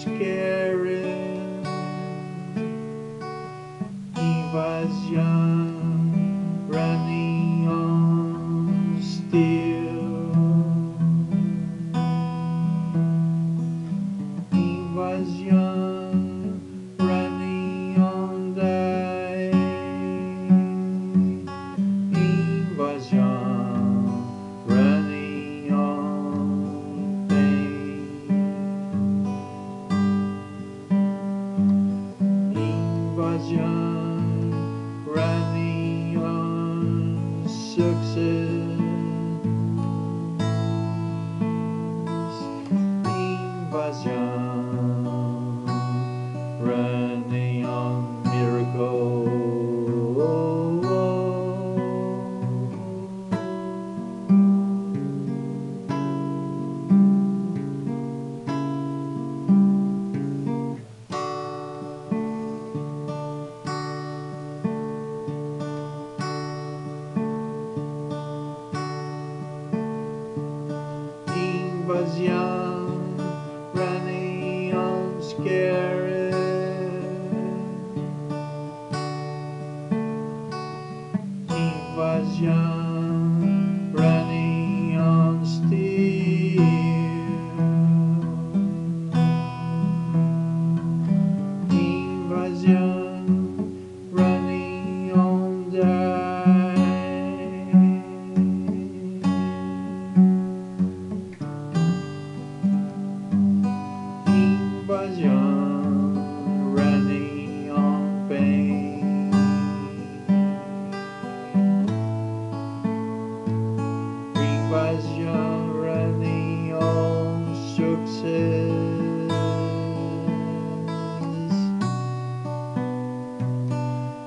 scary. Invasion. he was young. religion, running on success. was young, running on scared. He was young. passion running on success.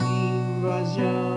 Invasion.